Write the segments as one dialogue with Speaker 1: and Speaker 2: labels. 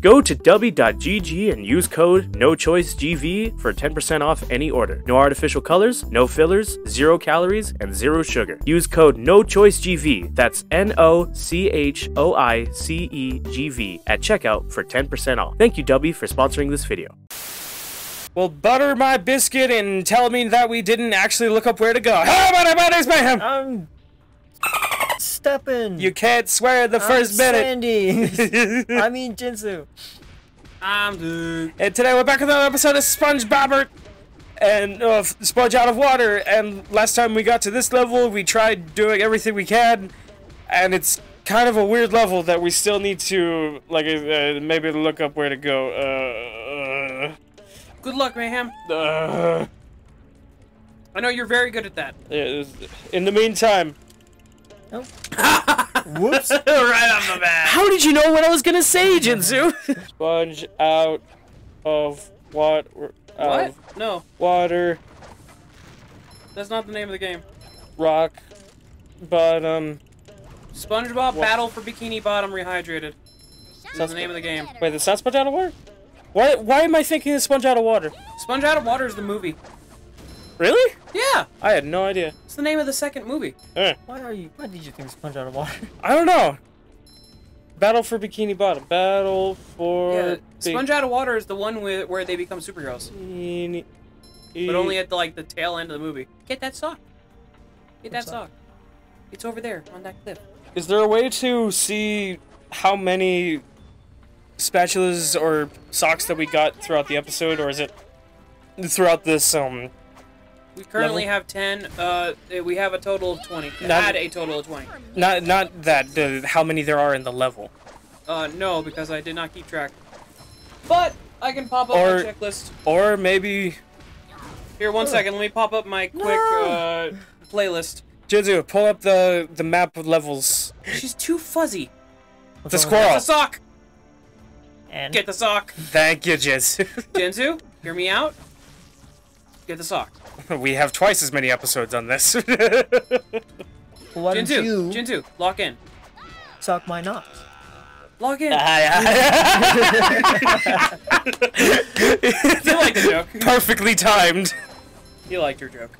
Speaker 1: Go to w.gg and use code NOCHOICEGV for 10% off any order. No artificial colors, no fillers, zero calories, and zero sugar. Use code NOCHOICEGV, that's N O C H O I C E G V, at checkout for 10% off. Thank you, W, for sponsoring this video. Well, butter my biscuit and tell me that we didn't actually look up where to go. Hello, my, my name's Mayhem!
Speaker 2: I'm stepping.
Speaker 1: You can't swear the first
Speaker 2: I'm
Speaker 1: minute.
Speaker 2: Sandy. I mean Jinsu.
Speaker 3: I'm dude.
Speaker 1: And today we're back with another episode of SpongeBob and uh, Sponge Out of Water. And last time we got to this level, we tried doing everything we can, and it's kind of a weird level that we still need to like uh, maybe look up where to go. Uh,
Speaker 3: Good luck, Mayhem.
Speaker 1: uh, uh,
Speaker 3: I know you're very good at that.
Speaker 1: in the meantime,
Speaker 2: Oh. Whoops.
Speaker 3: right on the bat.
Speaker 1: how did you know what I was gonna say, Jinzu? Sponge out of water.
Speaker 3: Uh, what? No,
Speaker 1: Water.
Speaker 3: that's not the name of the game.
Speaker 1: Rock. Bottom.
Speaker 3: SpongeBob
Speaker 1: What?
Speaker 3: Battle for Bikini Bottom Rehydrated. That's the name of the game.
Speaker 1: Wait, that's not Sponge Out of Water? Why, why am I thinking it's Sponge Out of Water?
Speaker 3: Sponge Out of Water is the movie.
Speaker 1: Really?
Speaker 3: Yeah,
Speaker 1: I had no idea.
Speaker 3: it's the name of the second movie.
Speaker 1: Eh,
Speaker 2: Why are you? Why did you think sponge out of water?
Speaker 1: I don't know. Battle for Bikini Bottom. Battle for
Speaker 3: Yeah, Sponge Out of Water is the one with, where they become superheroes,
Speaker 1: Bikini.
Speaker 3: but only at the like the tail end of the movie. Get that sock. Get that
Speaker 2: sock?
Speaker 3: sock. It's over there on that cliff.
Speaker 1: Is there a way to see how many spatulas or socks that we got throughout the episode, or is it throughout this um
Speaker 3: We currently
Speaker 1: Level?
Speaker 3: have ten. Uh, we have a total of twenty.
Speaker 1: Not-
Speaker 3: Had a total of twenty.
Speaker 1: not not that uh, how many there are in the level?
Speaker 3: Uh, no, because I did not keep track. But I can pop up
Speaker 1: Or-
Speaker 3: my checklist.
Speaker 1: Or maybe
Speaker 3: Here, one second. Let me pop up my quick uh, playlist.
Speaker 1: Jinzu, pull up the the map of levels.
Speaker 3: She's too fuzzy.
Speaker 1: The
Speaker 2: What's wrong
Speaker 1: squirrel.
Speaker 3: The sock.
Speaker 2: And
Speaker 3: Get the sock.
Speaker 1: Thank you, Jinzu.
Speaker 3: Jinzu, hear me out. Get the sock.
Speaker 1: we have twice as many episodes on this.
Speaker 2: why don't
Speaker 3: Jinzu,
Speaker 2: you
Speaker 3: Jinzu, lock in.
Speaker 2: suck my nuts?
Speaker 3: Log in.
Speaker 1: you
Speaker 3: like the joke.
Speaker 1: Perfectly timed.
Speaker 3: You liked your joke.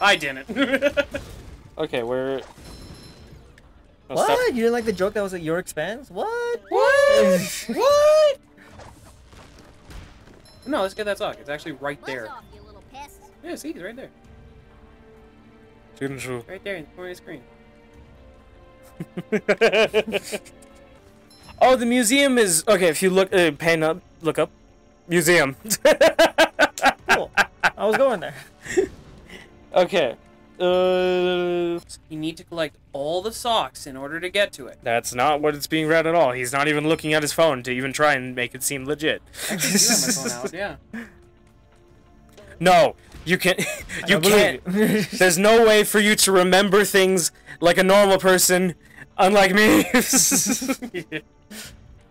Speaker 3: I didn't.
Speaker 1: Okay, we're. Oh,
Speaker 2: What?
Speaker 1: stop.
Speaker 2: You didn't like the joke that was at your expense? What?
Speaker 3: what? what? No, let's get that sock. It's actually right there. Yeah, see, he's right there.
Speaker 1: Jinzu.
Speaker 3: Right there in the corner of the screen.
Speaker 1: oh, the museum is okay. If you look, uh, pan up, look up, museum.
Speaker 2: Cool. I was going there.
Speaker 1: okay, uh,
Speaker 3: You need to collect all the socks in order to get to it.
Speaker 1: that's not what it's being read at all. He's not even looking at his phone to even try and make it seem legit.
Speaker 3: I do have my phone out, yeah.
Speaker 1: no, you can't. You can't. There's no way for you to remember things like a normal person, unlike me.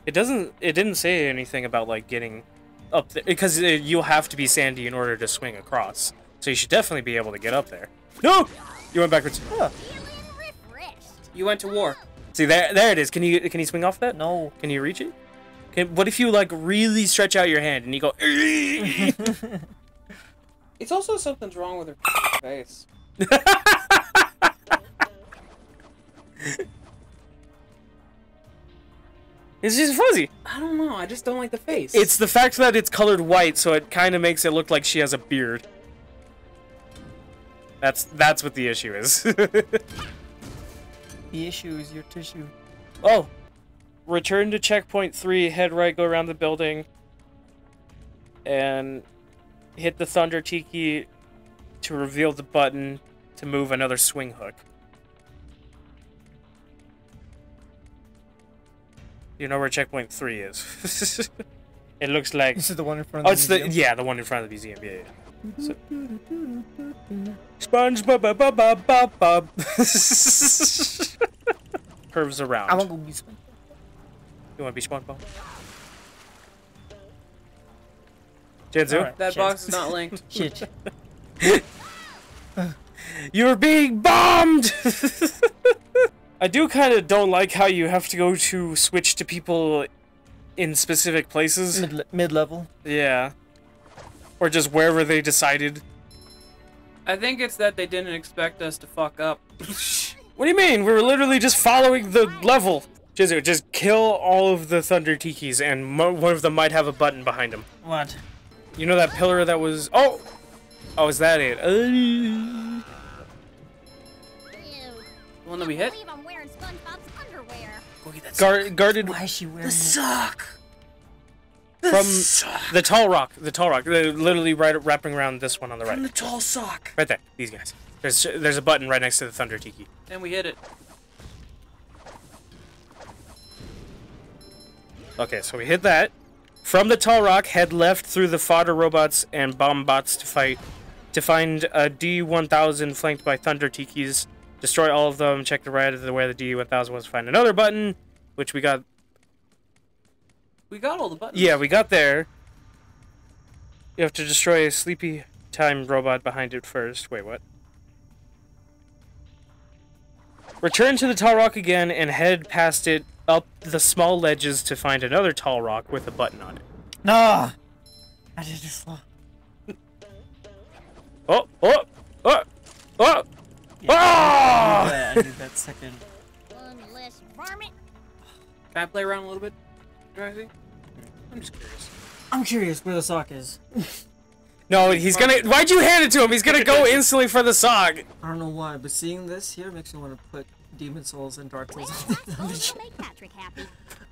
Speaker 1: it doesn't. It didn't say anything about like getting up there because uh, you'll have to be Sandy in order to swing across. So you should definitely be able to get up there. No, you went backwards.
Speaker 2: Huh.
Speaker 3: You went to war.
Speaker 1: See there, there it is. Can you can you swing off that?
Speaker 2: no.
Speaker 1: Can you reach it? Can, what if you like really stretch out your hand and you go?
Speaker 3: It's also something's wrong with her face.
Speaker 1: it's just fuzzy.
Speaker 3: I don't know. I just don't like the face.
Speaker 1: It's the fact that it's colored white, so it kind of makes it look like she has a beard. That's that's what the issue is.
Speaker 2: The issue is your tissue.
Speaker 1: oh, return to checkpoint three. Head right, go around the building, and hit the thunder tiki to reveal the button to move another swing hook. You know where checkpoint three is. it looks like
Speaker 2: This is the one in front
Speaker 1: Oh, it's
Speaker 2: the
Speaker 1: the yeah, the one in front of the museum. Yeah. yeah. So, SpongeBob, bob. curves around.
Speaker 2: I want to be spent.
Speaker 1: You want to be SpongeBob? Jinzu,
Speaker 2: Alright.
Speaker 3: that
Speaker 2: Shit.
Speaker 3: box is not linked.
Speaker 2: Shit.
Speaker 1: you're being bombed. I do kind of don't like how you have to go to switch to people in specific places.
Speaker 2: Mid mid level.
Speaker 1: Yeah. Or just wherever they decided.
Speaker 3: I think it's that they didn't expect us to fuck up.
Speaker 1: What do you mean? We were literally just following the level. Jizu, just kill all of the Thunder Tikis, and mo- one of them might have a button behind him.
Speaker 2: What?
Speaker 1: You know that pillar that was. Oh! Oh, is that it? Uh,
Speaker 3: The one that we hit?
Speaker 4: believe I'm wearing SpongeBob's underwear.
Speaker 1: guard, guarded
Speaker 2: Why is she wearing?
Speaker 3: Suck!
Speaker 1: from the tall rock. The tall rock. They're literally right wrapping around this one on the right.
Speaker 3: the tall sock.
Speaker 1: Right there. These guys. There's there's a button right next to the Thunder Tiki.
Speaker 3: And we hit it.
Speaker 1: Okay, so we hit that. From the tall rock, head left through the fodder robots and bomb bots to fight to find a D1000 flanked by Thunder Tikis. Destroy all of them. Check the right of the where the D1000 was. Find another button, which we got.
Speaker 3: We got all the buttons.
Speaker 1: Yeah, we got there. You have to destroy a sleepy time robot behind it first. Wait, what? Return to the tall rock again and head past it up the small ledges to find another tall rock with a button on it.
Speaker 2: Nah. I did it slow.
Speaker 1: Oh, oh, oh, oh!
Speaker 2: Yeah,
Speaker 1: Ah!
Speaker 2: I, need that, I need that second.
Speaker 4: One less varmint.
Speaker 3: Can I play around a little bit? Drowsy? I'm just curious.
Speaker 2: I'm curious where the sock is.
Speaker 1: No, he's gonna. Why'd you hand it to him? He's gonna go instantly for the sock.
Speaker 2: I don't know why, but seeing this here makes me want to put Demon Souls and Dark
Speaker 4: Well,
Speaker 2: Souls
Speaker 4: that's
Speaker 2: on
Speaker 4: only
Speaker 2: the
Speaker 4: to
Speaker 2: ch-
Speaker 4: make Patrick happy.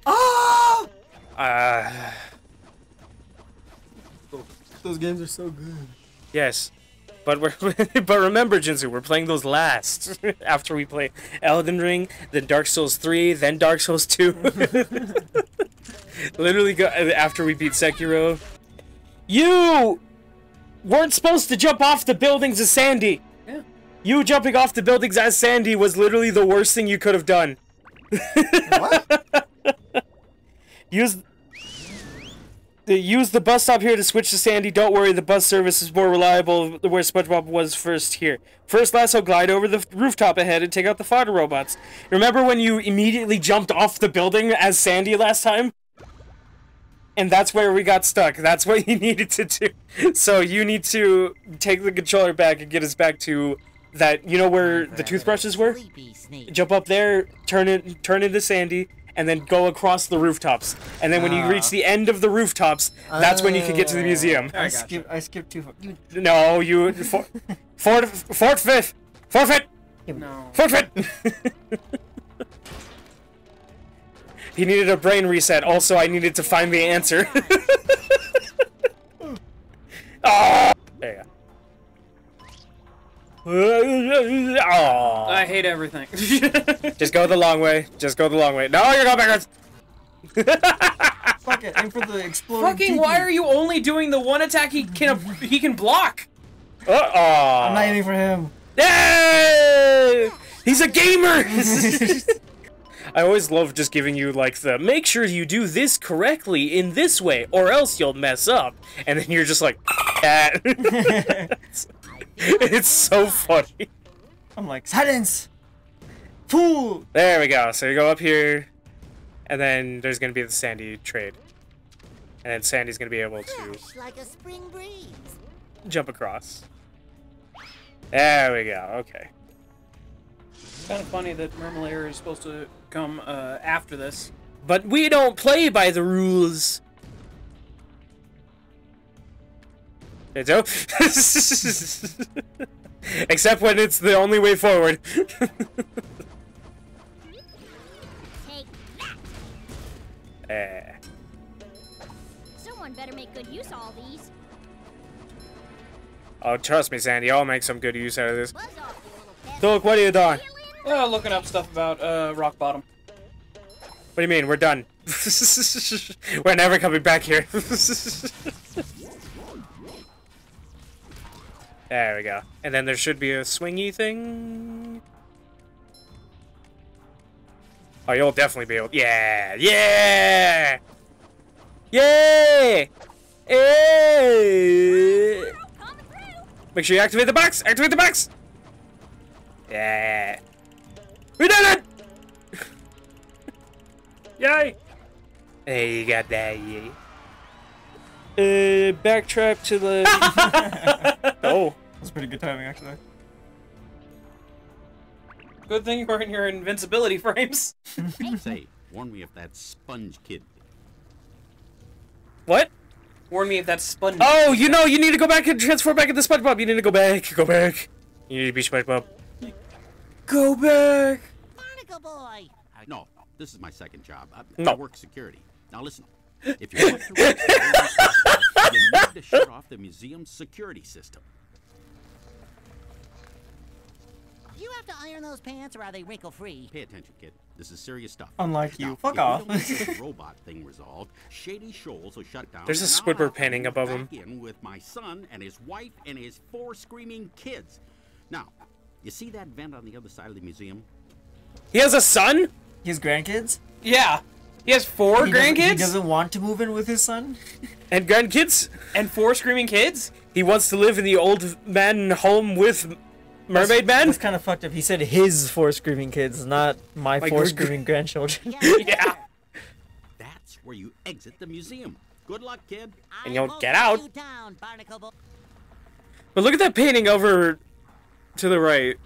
Speaker 2: Oh!
Speaker 1: Uh,
Speaker 2: Those games are so good.
Speaker 1: yes, but we're but remember, Jinzu, we're playing those last after we play Elden Ring, then Dark Souls three, then Dark Souls two. Literally, go after we beat Sekiro. You weren't supposed to jump off the buildings as Sandy. You jumping off the buildings as Sandy was literally the worst thing you could have done.
Speaker 2: What?
Speaker 1: Use the use the bus stop here to switch to Sandy. Don't worry, the bus service is more reliable where SpongeBob was first here. First lasso glide over the rooftop ahead and take out the fodder robots. Remember when you immediately jumped off the building as Sandy last time? And that's where we got stuck. That's what you needed to do. So you need to take the controller back and get us back to that. You know where the toothbrushes were? Jump up there, turn it, turn into Sandy, and then go across the rooftops. And then when you
Speaker 2: Ah.
Speaker 1: reach the end of the rooftops, that's when you can get to the museum.
Speaker 2: I,
Speaker 3: I gotcha.
Speaker 2: skip. I skipped too far. You-
Speaker 1: No, you for, fort fort fifth forfeit
Speaker 3: No.
Speaker 1: forfeit. he needed a brain reset. Also, I needed to find the answer. oh, there you
Speaker 3: I hate everything.
Speaker 1: Just go the long way. Just go the long way. No, you're going backwards.
Speaker 2: Fuck it. Aim for the exploding.
Speaker 3: Fucking why are you only doing the one attack he can he can block?
Speaker 1: Uh oh.
Speaker 2: I'm not aiming for him.
Speaker 1: Yay! He's a gamer. I always love just giving you like the make sure you do this correctly in this way, or else you'll mess up. And then you're just like, that. It's, it's so funny.
Speaker 2: I'm like silence. Fool.
Speaker 1: There we go. So you go up here, and then there's gonna be the Sandy trade, and then Sandy's gonna be able to
Speaker 5: like a spring breeze.
Speaker 1: jump across. There we go. Okay.
Speaker 3: It's kind of funny that Murmulator is supposed to come uh, after this.
Speaker 1: But we don't play by the rules. You go. Except when it's the only way forward.
Speaker 4: Take that.
Speaker 1: Eh.
Speaker 4: Someone better make good use of all these.
Speaker 1: Oh, trust me, Sandy. I'll make some good use out of this.
Speaker 4: Buzz off, you little pest.
Speaker 1: Look, what are you doing?
Speaker 3: Uh, looking up stuff about uh, rock bottom.
Speaker 1: What do you mean? We're done. We're never coming back here. there we go. And then there should be a swingy thing. Oh, you'll definitely be able. Yeah, yeah, yeah. Hey. Make sure you activate the box. Activate the box. Yeah. We did it. Yay. Hey, you got that, yeah. Uh, backtrack to the. oh,
Speaker 2: That's pretty good timing, actually.
Speaker 3: Good thing you're in your invincibility frames.
Speaker 6: Say, warn me if that sponge kid.
Speaker 1: what?
Speaker 3: Warn me if that sponge.
Speaker 1: Oh, you know, you need to go back and transform back into SpongeBob. You need to go back. Go back. You need to be SpongeBob. Go back.
Speaker 5: Barnacle boy.
Speaker 6: No, this is my second job. I,
Speaker 1: No.
Speaker 6: I work security. Now listen, if you want to reach the museum, you need to shut off the museum's security system.
Speaker 5: You have to iron those pants or are they wrinkle free?
Speaker 6: Pay attention, kid. This is serious stuff.
Speaker 2: Unlike you.
Speaker 6: Now,
Speaker 2: Fuck
Speaker 6: if
Speaker 2: off.
Speaker 6: don't get this robot thing resolved, Shady Shoals will shut down.
Speaker 1: There's a
Speaker 6: and
Speaker 1: Squidward
Speaker 6: have to
Speaker 1: painting
Speaker 6: move
Speaker 1: above
Speaker 6: back
Speaker 1: him.
Speaker 6: In with my son and his wife and his four screaming kids. Now, you see that vent on the other side of the museum?
Speaker 1: He has a son
Speaker 2: His grandkids?
Speaker 3: Yeah. He has four
Speaker 2: He doesn't-
Speaker 3: grandkids
Speaker 2: He doesn't want to move in with his son?
Speaker 1: and grandkids.
Speaker 3: and four screaming kids.
Speaker 1: He wants to live in the old man home with Mermaid Man.
Speaker 7: That's kind of fucked up. He said his four screaming kids, not my
Speaker 1: My
Speaker 7: four screaming grandchildren.
Speaker 3: Yeah.
Speaker 6: That's where you exit the museum. Good luck, kid.
Speaker 1: And you'll get out.
Speaker 5: Down,
Speaker 1: But look at that painting over to the right.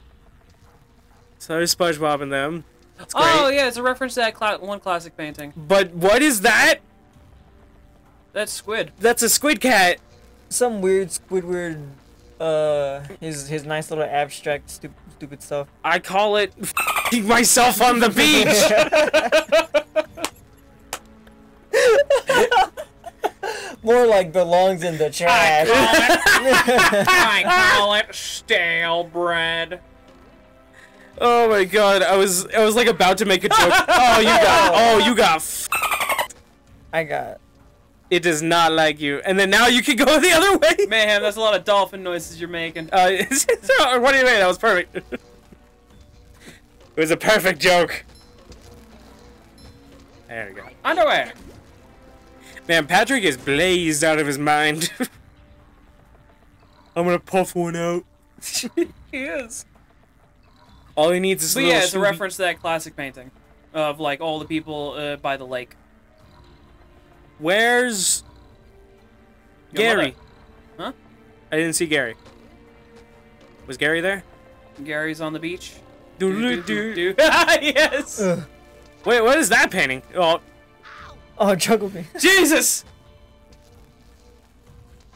Speaker 1: So there's SpongeBob and them. That's oh, great.
Speaker 3: Oh yeah, it's a reference to that cla- one classic painting.
Speaker 1: But what is that?
Speaker 3: That's Squid.
Speaker 1: That's a squid cat.
Speaker 7: Some weird Squidward, uh, his his nice little abstract stupid stupid stuff.
Speaker 1: I call it f***ing myself on the beach.
Speaker 7: More like belongs in the trash.
Speaker 3: I call it stale bread.
Speaker 1: oh my god, I was I was like about to make a joke. Oh, you got oh you got. F-
Speaker 7: I got.
Speaker 1: It does not like you, and then now you can go the other way.
Speaker 3: Mayhem, that's a lot of dolphin noises you're making.
Speaker 1: Uh, what do you mean? That was perfect. it was a perfect joke. There we go.
Speaker 3: Underwear.
Speaker 1: Man, Patrick is blazed out of his mind. I'm gonna puff one out.
Speaker 3: He is.
Speaker 1: All he needs is
Speaker 3: But yeah, it's a reference to that classic painting of like all the people uh, by the lake.
Speaker 1: Where's
Speaker 3: Your
Speaker 1: Gary?
Speaker 3: mother. Huh?
Speaker 1: I didn't see Gary. Was Gary there?
Speaker 3: Gary's on the beach.
Speaker 1: Doo-doo-doo.
Speaker 3: yes.
Speaker 7: Ugh.
Speaker 1: Wait, what is that painting? Oh,
Speaker 7: Oh, juggle me.
Speaker 1: Jesus!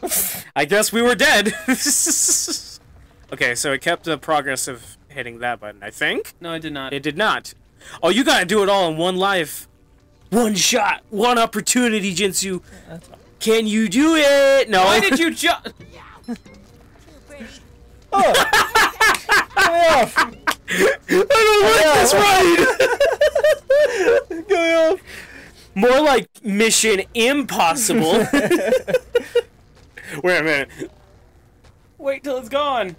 Speaker 1: I guess we were dead. okay, so it kept the progress of hitting that button, I think.
Speaker 3: No, I did not.
Speaker 1: It did not. Oh, you gotta do it all in one life. One shot, one opportunity, Jinsu. Can you do it? No.
Speaker 3: Why did you jump?
Speaker 5: Too pretty.
Speaker 1: I don't like this ride. Go off. More like Mission Impossible. Wait a minute.
Speaker 3: Wait till it's gone.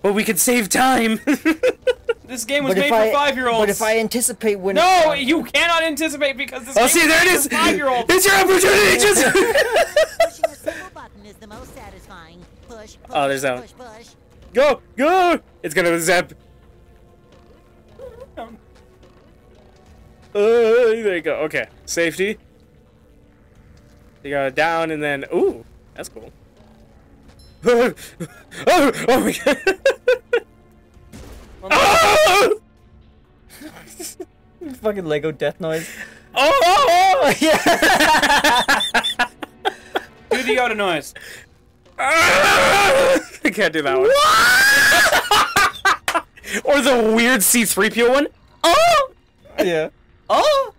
Speaker 1: But we could save time.
Speaker 3: This game was
Speaker 7: But
Speaker 3: made for
Speaker 7: I
Speaker 3: five-year-olds.
Speaker 7: but if I anticipate when
Speaker 3: no,
Speaker 7: it,
Speaker 3: you cannot anticipate because this
Speaker 1: oh,
Speaker 3: game
Speaker 1: see, there it
Speaker 3: made
Speaker 1: is.
Speaker 3: for Five-year-olds.
Speaker 1: It's your opportunity, just...
Speaker 5: Pushing a single button is the most satisfying. Push, push,
Speaker 1: Oh, there's that one.
Speaker 5: push, push.
Speaker 1: go, go. It's gonna zap. Uh, there you go. Okay, safety. You go down and then ooh, that's cool. oh, oh my god. oh,
Speaker 7: fucking Lego death noise.
Speaker 1: oh, oh,
Speaker 3: Do the Yoda noise.
Speaker 1: I can't do that one. or the weird C3PO one. Oh,
Speaker 7: Yeah.
Speaker 1: oh.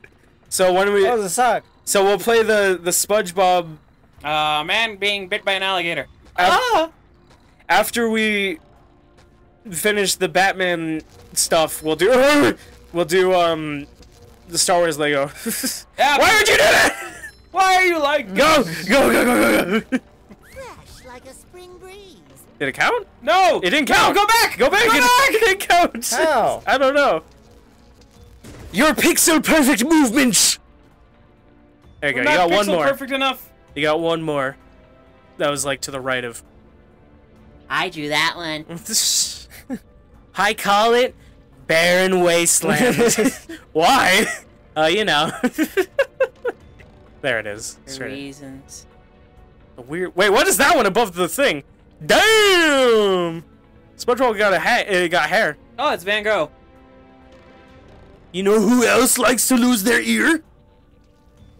Speaker 1: So when we,
Speaker 7: That was a sock.
Speaker 1: so we'll play the the SpongeBob
Speaker 3: Uh, man being bit by an alligator.
Speaker 1: Af- After we finish the Batman stuff, we'll do we'll do um the Star Wars Lego.
Speaker 3: Yeah,
Speaker 1: Why would you do that?
Speaker 3: Why are you like
Speaker 1: Go go go go go go.
Speaker 5: Fresh like a spring breeze.
Speaker 1: Did it count?
Speaker 3: No!
Speaker 1: It didn't count.
Speaker 3: go back!
Speaker 1: Go back.
Speaker 3: Go
Speaker 1: it,
Speaker 3: back!
Speaker 1: it didn't count.
Speaker 7: How?
Speaker 1: I don't know. Your pixel perfect movements. There you
Speaker 3: We're
Speaker 1: go. You got one
Speaker 3: pixel
Speaker 1: more.
Speaker 3: perfect enough.
Speaker 1: You got one more. That was like to the right of.
Speaker 5: I drew that one.
Speaker 1: I call it barren wasteland. Why? Uh, you know. There it is. Straight in.
Speaker 3: Reasons.
Speaker 1: A weird. Wait, what is that one above the thing? Damn! SpongeBob got a hat. Uh, got hair.
Speaker 3: Oh, it's Van Gogh.
Speaker 1: You know who else likes to lose their ear?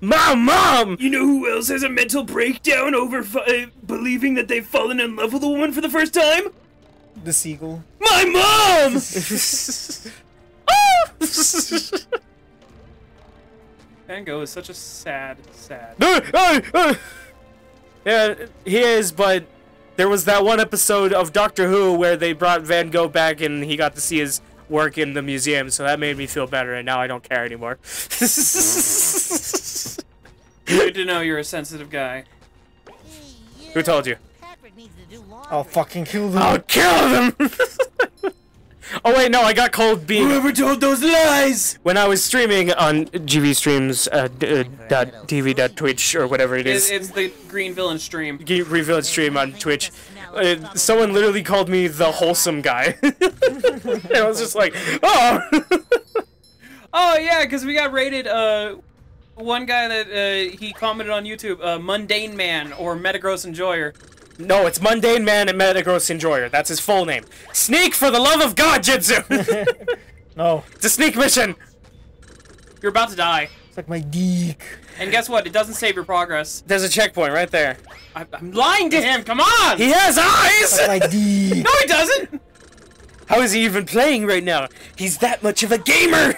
Speaker 1: My mom! You know who else has a mental breakdown over uh, believing that they've fallen in love with a woman for the first time?
Speaker 7: The seagull.
Speaker 1: My mom!
Speaker 3: Van Gogh is such a sad, sad.
Speaker 1: Yeah, he is, but there was that one episode of Doctor Who where they brought Van Gogh back and he got to see his work in the museum, so that made me feel better, and now I don't care anymore.
Speaker 3: Good to know you're a sensitive guy.
Speaker 1: Who told you?
Speaker 5: Patrick needs to do laundry.
Speaker 7: I'll fucking kill them.
Speaker 1: I'll kill them! oh wait, no, I got cold being- Whoever told those lies! When I was streaming on GV Streams, uh, uh, TV Twitch, or whatever it
Speaker 3: It's, it's the Green Villain stream.
Speaker 1: Ge- Revealed stream on Twitch. Uh, someone literally called me the wholesome guy. and I was just like, oh!
Speaker 3: Oh yeah, because we got rated. Uh, one guy that uh, he commented on YouTube, uh, mundane man or Metagross enjoyer.
Speaker 1: No, it's Mundane Man and Metagross Enjoyer. That's his full name. Sneak for the love of God, Jitsu!
Speaker 7: No,
Speaker 1: it's a sneak mission!
Speaker 3: You're about to die.
Speaker 7: it's like my dick.
Speaker 3: And guess what? It doesn't save your progress.
Speaker 1: There's a checkpoint right there.
Speaker 3: I, I'm lying to him. Come on.
Speaker 1: He has eyes!
Speaker 7: My dick.
Speaker 3: no, he doesn't.
Speaker 1: How is he even playing right now? He's that much of a gamer!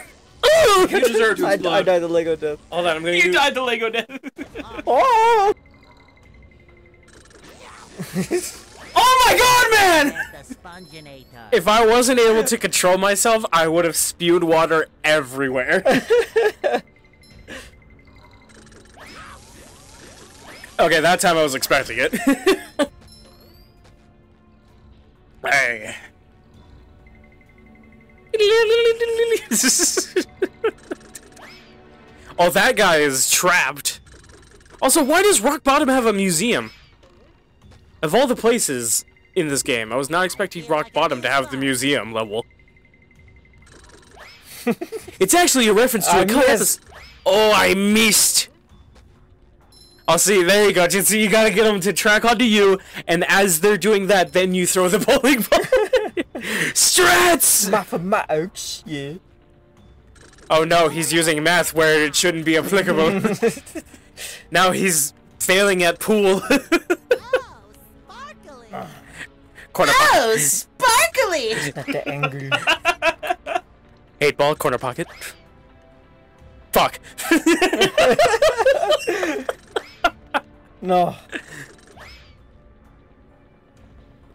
Speaker 3: You deserve to
Speaker 7: I, I died the Lego death.
Speaker 1: Hold on, I'm gonna
Speaker 3: You
Speaker 1: use-
Speaker 3: died the Lego death.
Speaker 7: Oh!
Speaker 3: oh my God, man!
Speaker 5: At the Sponginator.
Speaker 1: If I wasn't able to control myself, I would have spewed water everywhere. okay, that time I was expecting it. hey. oh, that guy is trapped. Also, why does Rock Bottom have a museum? Of all the places in this game, I was not expecting Rock Bottom to have the museum level. it's actually a reference to
Speaker 7: I
Speaker 1: a couple
Speaker 7: missed.
Speaker 1: Oh, I missed! Oh, see, there you go. Just you gotta get them to track onto you, and as they're doing that, then you throw the bowling ball. Strats!
Speaker 7: Mathematics, yeah.
Speaker 1: Oh no, he's using math where it shouldn't be applicable. now he's failing at pool.
Speaker 5: Oh, sparkly.
Speaker 1: corner pocket.
Speaker 3: sparkly!
Speaker 7: Not the angry.
Speaker 1: Eight ball, corner pocket. Fuck.
Speaker 7: No.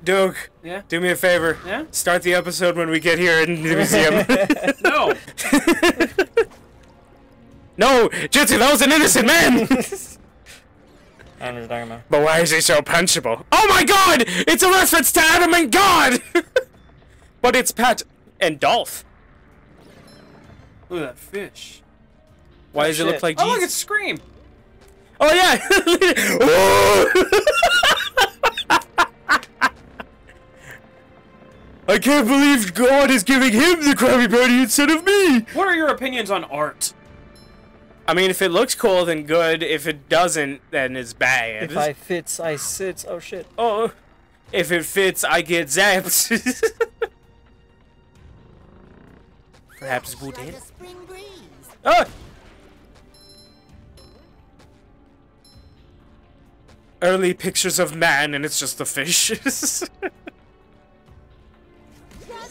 Speaker 1: Duke,
Speaker 3: Yeah.
Speaker 1: do me a favor.
Speaker 3: Yeah?
Speaker 1: Start the episode when we get here in the museum.
Speaker 3: No.
Speaker 1: no, Jitsu, that was an innocent man.
Speaker 7: I don't know what you're talking about.
Speaker 1: but why is he so punchable? Oh my god! It's a reference to Adam and God! but it's Pat and Dolph.
Speaker 3: Look at that fish.
Speaker 1: Why does it look
Speaker 7: like
Speaker 1: like
Speaker 3: Oh, look,
Speaker 1: Jesus?
Speaker 3: it's Scream.
Speaker 1: Oh yeah! I can't believe God is giving him the Krabby Patty instead of me!
Speaker 3: What are your opinions on art?
Speaker 1: I mean, if it looks cool, then good. If it doesn't, then it's bad.
Speaker 7: If I fits, I sits. Oh shit.
Speaker 1: Oh, if it fits, I get zapped. Perhaps
Speaker 5: Like
Speaker 1: Bhutan.
Speaker 5: a spring.
Speaker 1: Ah! Early pictures of man, and it's just the fish. it's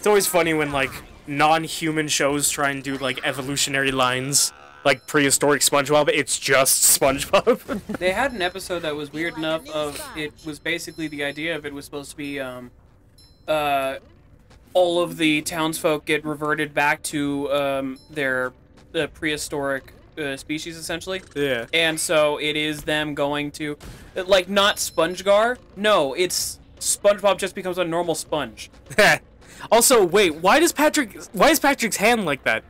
Speaker 1: always funny when like non-human shows try and do like evolutionary lines, like prehistoric SpongeBob. It's just SpongeBob.
Speaker 3: They had an episode that was weird enough of it was basically the idea of it was supposed to be um uh all of the townsfolk get reverted back to um their uh, prehistoric uh, species essentially.
Speaker 1: yeah.
Speaker 3: And so it is them going to like not SpongeGar. No, it's SpongeBob just becomes a normal sponge.
Speaker 1: also, wait, why does Patrick? Why is Patrick's hand like that?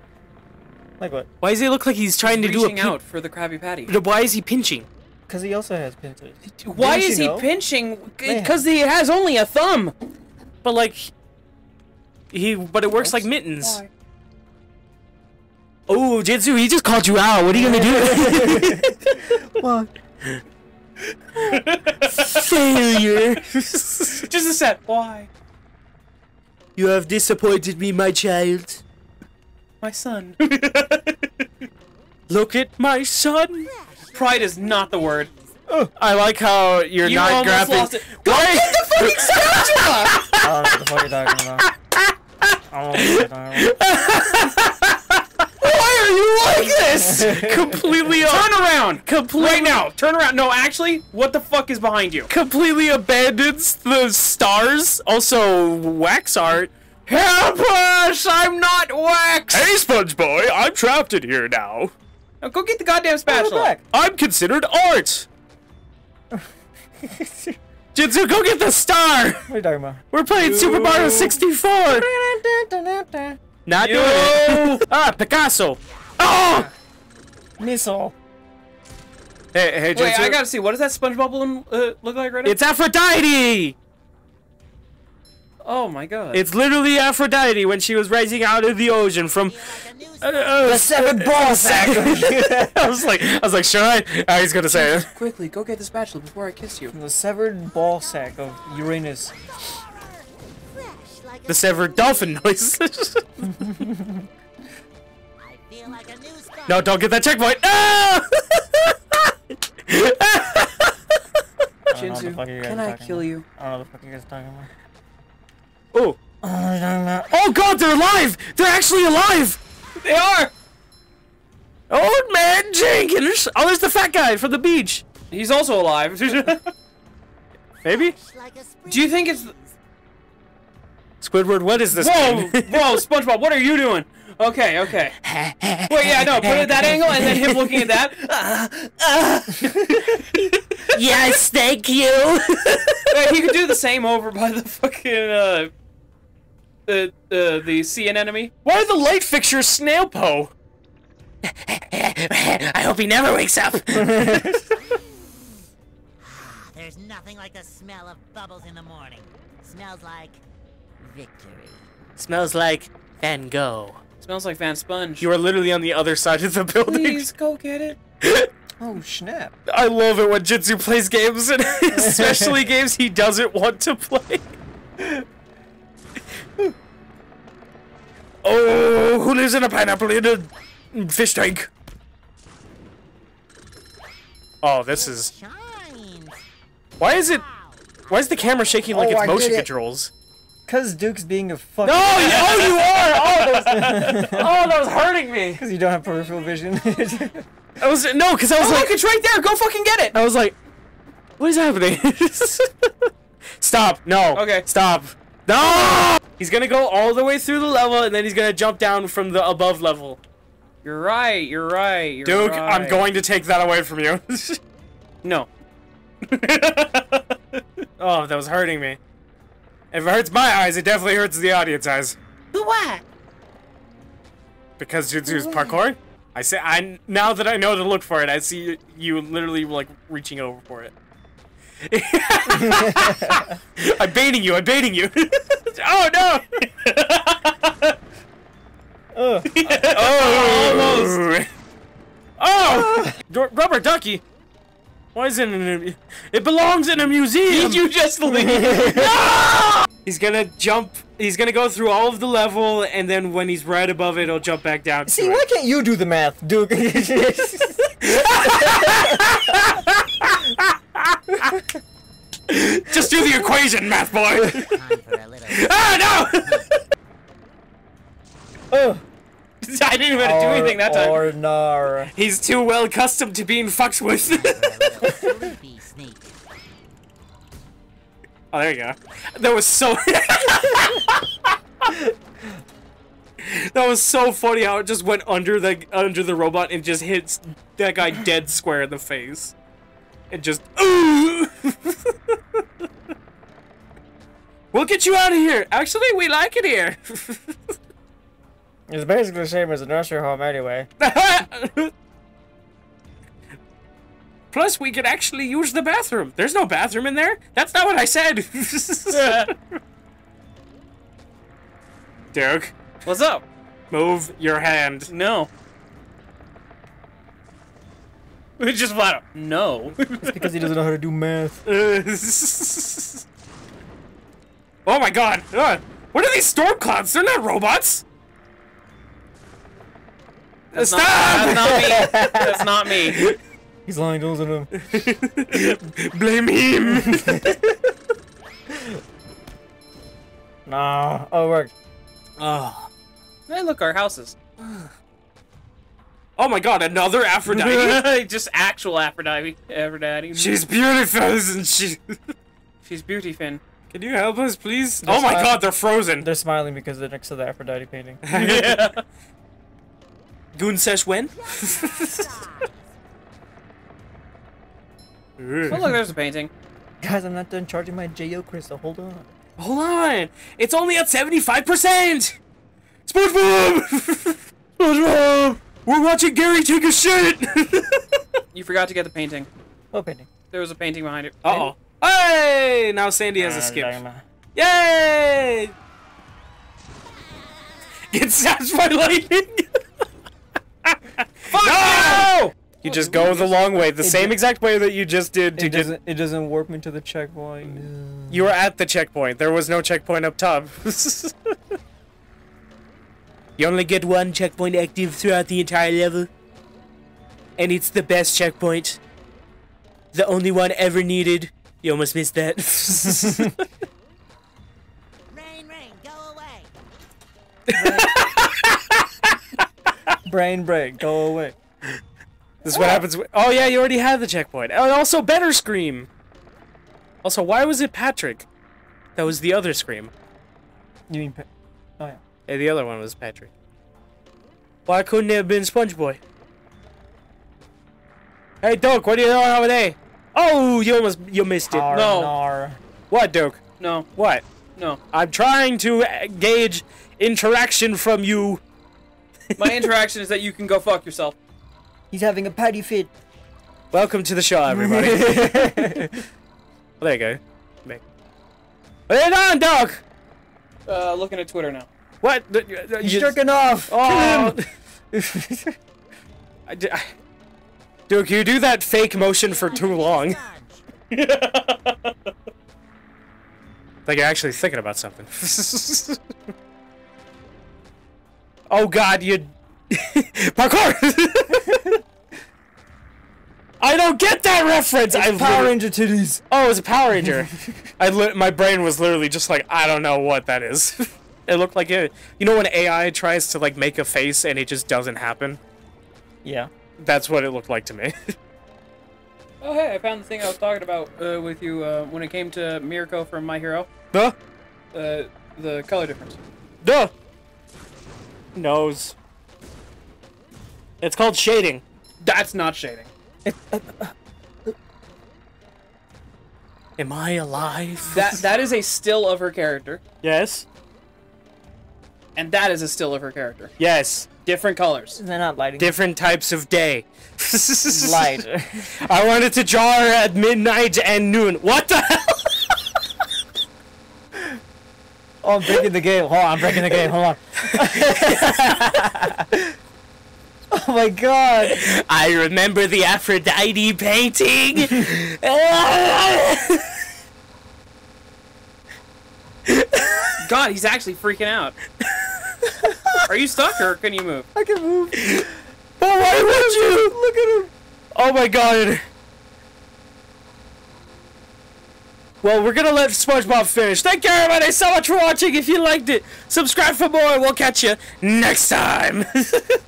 Speaker 7: Like what?
Speaker 1: Why does he look like he's trying to do a?
Speaker 3: reaching
Speaker 1: pin-
Speaker 3: out for the Krabby Patty.
Speaker 1: Why is he pinching?
Speaker 7: Because he also has pincers.
Speaker 3: Why
Speaker 7: Didn't
Speaker 3: is he
Speaker 7: know?
Speaker 3: pinching? Because he has only a thumb.
Speaker 1: But like, he. But it works like mittens. Oh, Jitsu, he just called you out. What are you gonna do?
Speaker 7: What?
Speaker 1: Failure.
Speaker 3: Just a set. Why?
Speaker 1: You have disappointed me, my child.
Speaker 3: My son.
Speaker 1: Look at my son.
Speaker 3: Pride is not the word.
Speaker 1: I like how you're
Speaker 3: You
Speaker 1: not
Speaker 3: almost
Speaker 1: grabbing.
Speaker 3: lost it. Go
Speaker 1: Why-
Speaker 3: get the fucking spatula!
Speaker 7: I don't know what the fuck you're talking about. I don't know what you're talking about.
Speaker 3: Why are you like this?
Speaker 1: completely
Speaker 3: Turn around!
Speaker 1: completely
Speaker 3: Right now! Turn around! No, actually, what the fuck is behind you?
Speaker 1: completely abandons the stars. Also, wax art.
Speaker 3: Help us! I'm not wax!
Speaker 1: Hey, Sponge Boy, I'm trapped in here now.
Speaker 3: Now go get the goddamn spatula.
Speaker 7: back.
Speaker 1: I'm considered art. Jitsu, go get the star.
Speaker 7: What are you talking about?
Speaker 1: We're playing Super Mario 64. Not doing it. ah, Picasso. Oh!
Speaker 7: Missile.
Speaker 1: Hey, hey, Jitsu.
Speaker 3: Wait, I gotta see. What does that SpongeBob balloon uh, look like right now?
Speaker 1: It's Aphrodite.
Speaker 3: Oh my god.
Speaker 1: It's literally Aphrodite when she was rising out of the ocean from.
Speaker 5: Feel like a new
Speaker 1: Uh, uh,
Speaker 7: The severed ball sack.
Speaker 1: I was like, I was like, should I? Oh, he's gonna say it.
Speaker 3: Quickly, go get the spatula before I kiss you.
Speaker 7: From the severed ball sack of Uranus.
Speaker 5: fresh like
Speaker 1: The
Speaker 5: a
Speaker 1: severed dolphin noise.
Speaker 5: I feel like a new spark.
Speaker 1: no, don't get that checkpoint. No!
Speaker 7: I don't know what the
Speaker 3: Jinzu,
Speaker 7: fuck you guys
Speaker 3: can I
Speaker 7: talking
Speaker 3: kill
Speaker 7: about.
Speaker 3: you?
Speaker 7: I don't know what the fuck you guys are talking about.
Speaker 1: Oh,
Speaker 7: Oh, you're talking about.
Speaker 1: God, they're alive! They're actually alive!
Speaker 3: They are!
Speaker 1: Old man Jenkins. Oh, there's the fat guy from the beach.
Speaker 3: He's also alive. Do
Speaker 1: Maybe.
Speaker 5: Like a spring
Speaker 3: you think it's...
Speaker 1: Squidward, what is this?
Speaker 3: Whoa! Whoa, SpongeBob, what are you doing? Okay, okay. Wait, yeah, no, put it at that angle and then him looking at that.
Speaker 1: yes, thank you.
Speaker 3: Wait, he could do the same over by the fucking, uh... The, uh, the sea anemone.
Speaker 1: Why are the light fixtures snail po? I hope he never wakes up.
Speaker 5: There's nothing like the smell of bubbles in the morning. Smells like victory.
Speaker 1: Smells like Van Gogh.
Speaker 3: Smells like Van Sponge.
Speaker 1: You are literally on the other side of the building.
Speaker 3: Please go get it.
Speaker 7: Oh snap!
Speaker 1: I love it when Jitsu plays games, and especially games he doesn't want to play. Oh, who lives in a pineapple in a fish tank? Oh, this is. Why is it? Why is the camera shaking like
Speaker 7: Oh,
Speaker 1: it's
Speaker 7: I
Speaker 1: motion
Speaker 7: it.
Speaker 1: controls?
Speaker 7: Cause Duke's being a fucking.
Speaker 1: No, you, oh, you are. Oh, that was, oh, that was hurting me.
Speaker 7: Because you don't have peripheral vision.
Speaker 1: I was no, because I was
Speaker 3: Oh,
Speaker 1: like,
Speaker 3: look, it's right there. Go fucking get it.
Speaker 1: I was like, what is happening? Stop. No.
Speaker 3: Okay.
Speaker 1: Stop. No! He's gonna go all the way through the level and then he's gonna jump down from the above level.
Speaker 3: You're right. You're right. You're
Speaker 1: Duke,
Speaker 3: right.
Speaker 1: I'm going to take that away from you.
Speaker 3: No.
Speaker 1: oh, that was hurting me. If it hurts my eyes, it definitely hurts the audience eyes.
Speaker 5: What?
Speaker 1: Because Jutsu's parkour? I say I now that I know to look for it, I see you literally like reaching over for it. I'm baiting you. I'm baiting you. oh no!
Speaker 7: Ugh.
Speaker 1: oh, oh, Dur- oh! rubber ducky. Why is it in a? It belongs in a museum.
Speaker 3: Did you just leave?
Speaker 1: He's gonna jump. He's gonna go through all of the level, and then when he's right above it, he'll jump back down.
Speaker 7: See,
Speaker 1: to
Speaker 7: why
Speaker 1: it.
Speaker 7: can't you do the math, Duke?
Speaker 1: Just do the equation, math boy.
Speaker 5: Time for a little.
Speaker 1: ah no!
Speaker 7: oh.
Speaker 3: I didn't even have do anything that time.
Speaker 7: Or nar.
Speaker 1: He's too well accustomed to being fucked with. Oh, there you go. That was so. that was so funny how it just went under the under the robot and just hits that guy dead square in the face. And just ooh. we'll get you out of here. Actually, we like it here.
Speaker 7: It's basically the same as a nursery home anyway.
Speaker 1: Plus, we could actually use the bathroom. There's no bathroom in there. That's not what I said. Derek.
Speaker 3: What's up?
Speaker 1: move your hand.
Speaker 3: No. It just flat out, no.
Speaker 7: It's because he doesn't know how to do math.
Speaker 1: oh my god! Uh, what are these storm clouds? They're not robots!
Speaker 3: That's
Speaker 1: Stop!
Speaker 3: Not, that's not me. That's not me.
Speaker 7: He's lying, don't listen to him.
Speaker 1: Um, Blame him!
Speaker 7: Nah. Oh, it worked.
Speaker 1: oh.
Speaker 3: Hey, look, our houses.
Speaker 1: oh my god, another Aphrodite?
Speaker 3: Just actual Aphrodite. Aphrodite.
Speaker 1: She's beautiful, isn't she?
Speaker 3: She's beauty fin.
Speaker 1: Can you help us, please?
Speaker 7: That's
Speaker 1: oh my god, they're frozen.
Speaker 7: They're smiling because they're next to the Aphrodite painting.
Speaker 3: yeah.
Speaker 1: Goon says when?
Speaker 3: Oh, look, there's a painting.
Speaker 7: Guys, I'm not done charging my Jo crystal. Hold on.
Speaker 1: Hold on, it's only at 75%! SpongeBob! SpongeBob! We're watching Gary take a shit!
Speaker 3: You forgot to get the painting.
Speaker 7: What painting?
Speaker 3: There was a painting behind it.
Speaker 1: Uh oh. Hey! Now Sandy has a
Speaker 7: Ah,
Speaker 1: skip.
Speaker 7: Dharma.
Speaker 1: Yay! Get zapped by lightning! No! You just go the long way, the same exact way that you just did to
Speaker 7: It
Speaker 1: get.
Speaker 7: doesn't. It doesn't warp me to the checkpoint.
Speaker 1: You were at the checkpoint. There was no checkpoint up top. you only get one checkpoint active throughout the entire level. And it's the best checkpoint. The only one ever needed. You almost missed that.
Speaker 5: Rain, rain, go away.
Speaker 7: Brain break. Go away.
Speaker 1: This is what happens. With, oh yeah, you already had the checkpoint. And also better scream. Also, why was it Patrick? That was the other scream.
Speaker 7: You mean? Pa- oh yeah.
Speaker 1: Yeah, the other one was Patrick. Why couldn't it have been SpongeBoy? Hey, Doke, what are you doing over there? Oh, you almost you missed it.
Speaker 7: Ar,
Speaker 3: No.
Speaker 7: nar.
Speaker 1: What, Doke?
Speaker 3: No,
Speaker 1: What?
Speaker 3: no.
Speaker 1: I'm trying to uh, gauge interaction from you.
Speaker 3: My interaction is that you can go fuck yourself.
Speaker 7: He's having a patty fit.
Speaker 1: Welcome to the show, everybody. well, there you go. Make- What are you doing, Doke?
Speaker 3: Uh, looking at Twitter now.
Speaker 1: What? The- uh,
Speaker 7: He's
Speaker 1: you-
Speaker 7: jerking off.
Speaker 1: Oh.
Speaker 7: Kill.
Speaker 1: I di- I- Duke, you do that fake motion for too long.
Speaker 5: Sponge.
Speaker 1: Like you're actually thinking about something. oh god, you parkour! I don't get that reference. I
Speaker 7: Power
Speaker 1: literally-
Speaker 7: Ranger titties.
Speaker 1: Oh, it was a Power Ranger. I li- my brain was literally just like I don't know what that is. it looked like it. You know when AI tries to like make a face and it just doesn't happen.
Speaker 7: Yeah.
Speaker 1: That's what it looked like to me.
Speaker 3: Oh hey, I found the thing I was talking about uh, with you uh, when it came to Mirko from My Hero.
Speaker 1: Duh.
Speaker 3: Uh, the color difference.
Speaker 1: Duh. Nose. It's called shading.
Speaker 3: That's not shading. Uh, uh, uh.
Speaker 1: Am I alive?
Speaker 3: That that is a still of her character,
Speaker 1: yes.
Speaker 3: and that is a still of her character.
Speaker 1: Yes.
Speaker 3: Different colors.
Speaker 7: They're not lighting.
Speaker 1: Different types of day.
Speaker 7: Light.
Speaker 1: I wanted to draw her at midnight and noon. What the hell?
Speaker 7: oh, I'm breaking the game. Hold on, I'm breaking the game. Hold on. oh my god.
Speaker 1: I remember the Aphrodite painting.
Speaker 3: God, he's actually freaking out. Are you stuck or can you move?
Speaker 7: I can move.
Speaker 1: but why would you?
Speaker 7: Look at him.
Speaker 1: Oh my god. Well, we're gonna let SpongeBob finish. Thank you everybody so much for watching. If you liked it, subscribe for more. We'll catch you next time.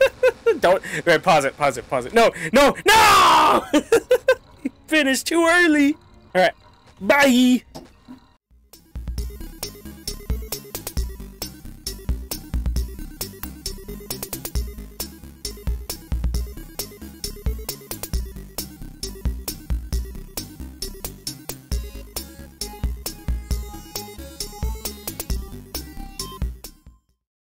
Speaker 1: Don't wait. Pause it. Pause it. Pause it. No. No. No. Finished too early. All right. Bye.